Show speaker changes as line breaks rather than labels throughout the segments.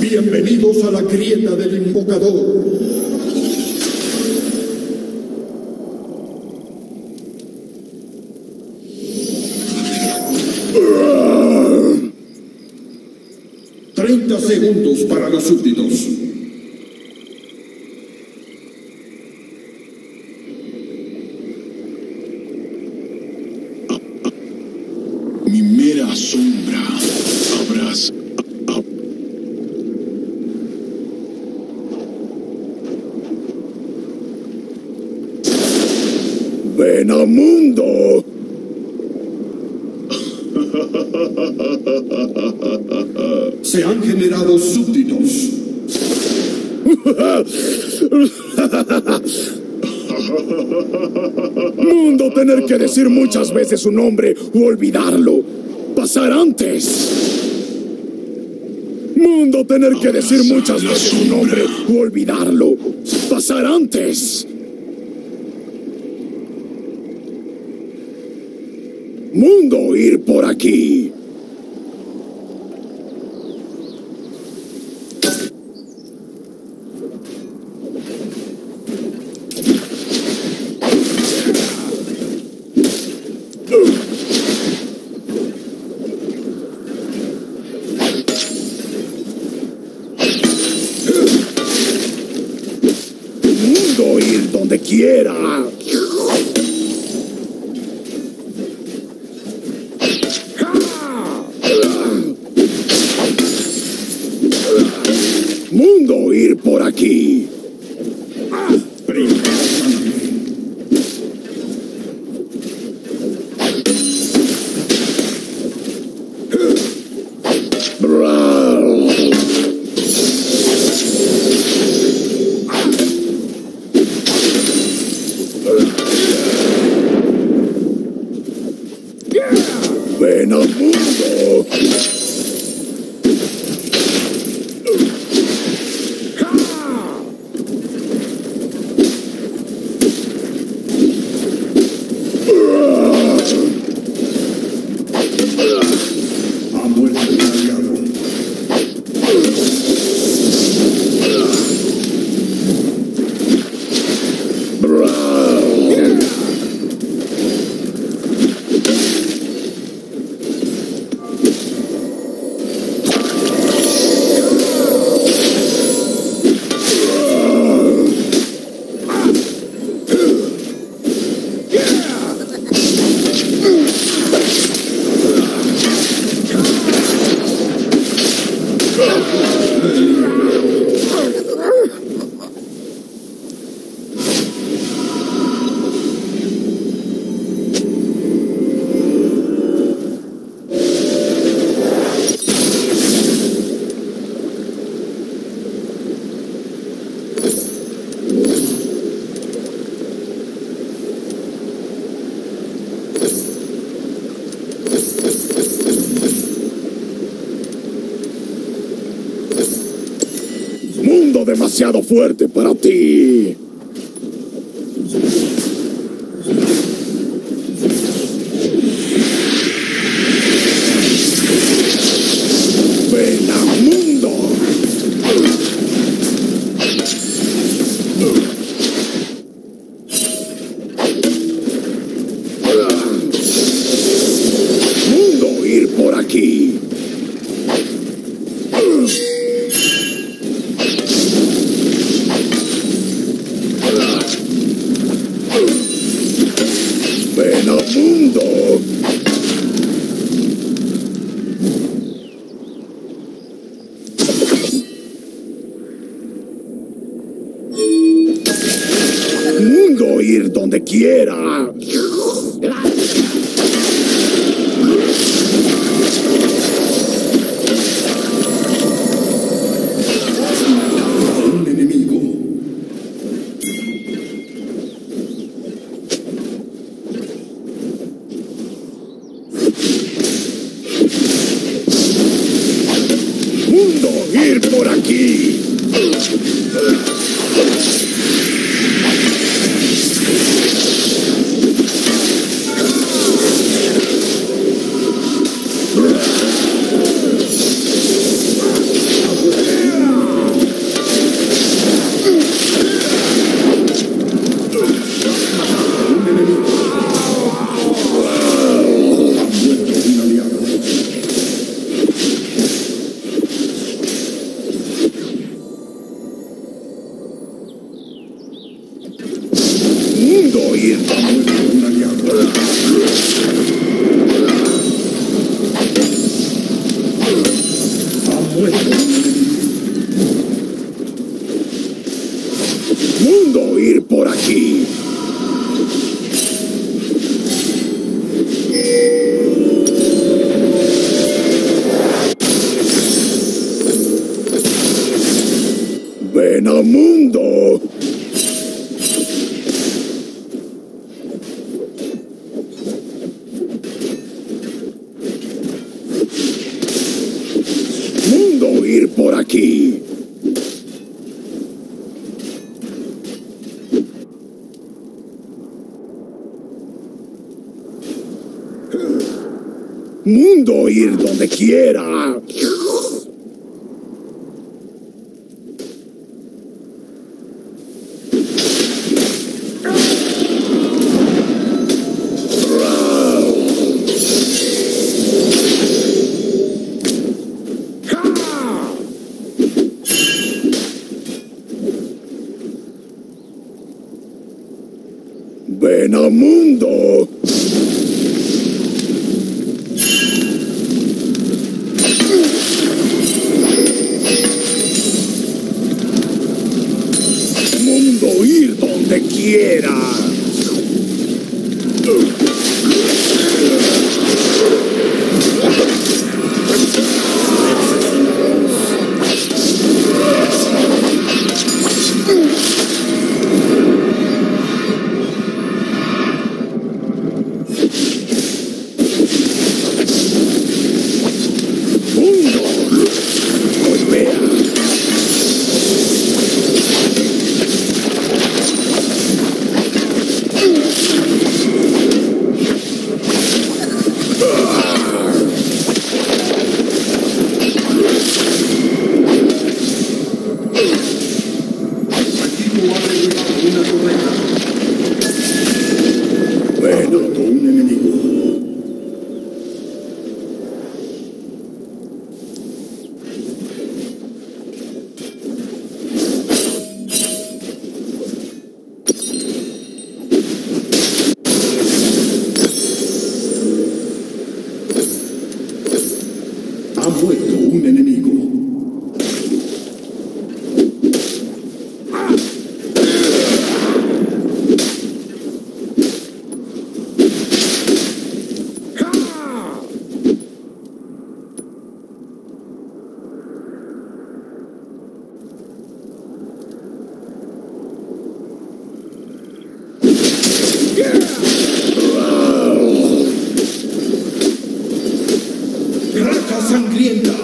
Bienvenidos a la grieta del invocador. Treinta segundos para los súbditos.
Mi mera sombra habrás.
Ven a mundo.
Se han generado súbditos.
Mundo tener que decir muchas veces su nombre o olvidarlo. Pasar antes. Mundo tener que decir muchas veces su nombre o olvidarlo. Pasar antes. Mundo ir por aquí. Mundo ir donde quiera. Mundo ir por aquí. Ven al mundo.
Ha muerto un aliado.
Mundo demasiado fuerte para ti. Ven a mundo. Mundo ir por aquí. Ven a mundo. Mundo ir donde quiera. Sangrienta.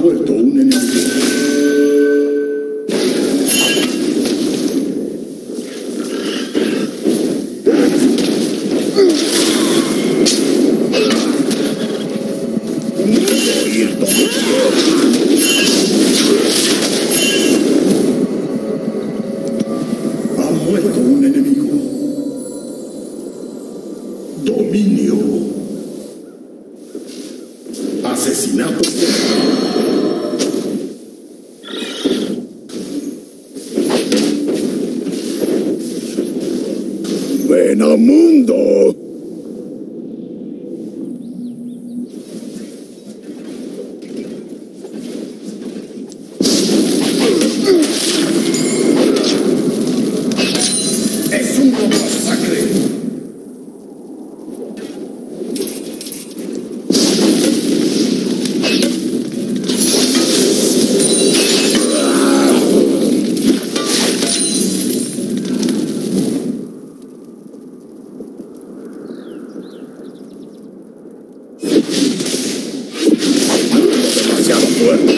muerto un enemigo.
pleno mundo. What?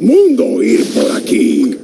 Mundo ir
por aquí.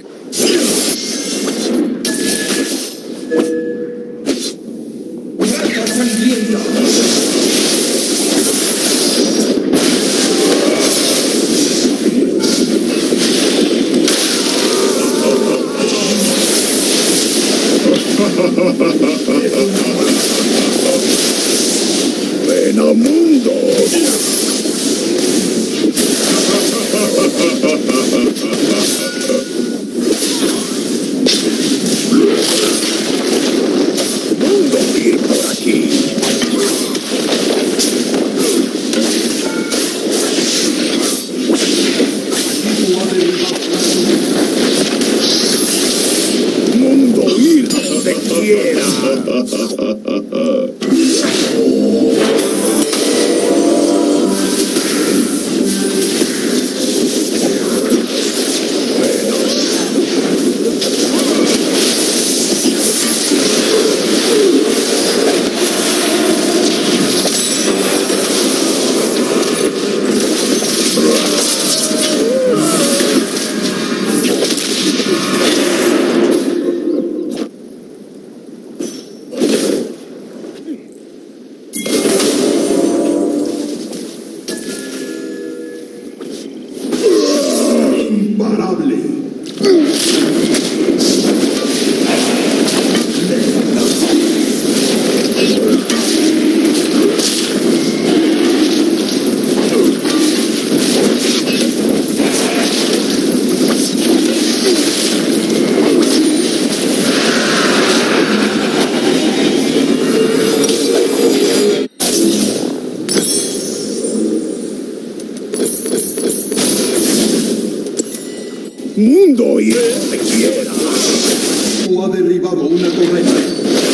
mundo y él me quiera.
O ha derribado una torreta.